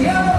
Yeah.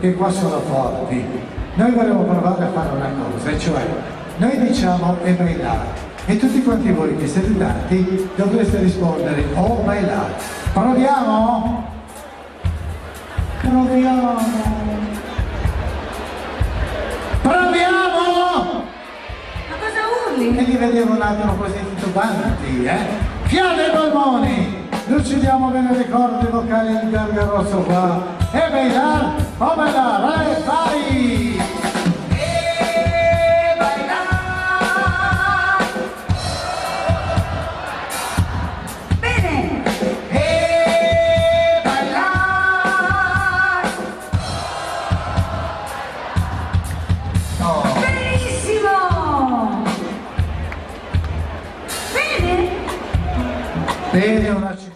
Che qua sono forti. Noi vorremmo provare a fare una cosa, cioè noi diciamo e bailare e tutti quanti voi che siete dati dovreste rispondere oh bailare. Proviamo? Proviamo. Proviamo! Ma cosa urli? E li vedevo un attimo così titubanti, eh? Fiate ai polmoni! Lucidiamo bene le corde vocali in gargarosso qua. E bailar, oh bailar, eh, vai! E! Bene! E bailar!